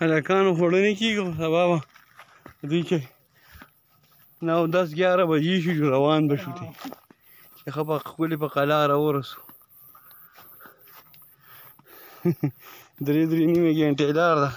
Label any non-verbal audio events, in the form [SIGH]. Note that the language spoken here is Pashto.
هلکانو خوړنې کېږو سبا به دوی چې نو دس ګیاره بجې شو روان به شو دی چې ښه به ښکلې په قلا راورسو [LAUGHS] درې درې نیمې ګنټې لار ده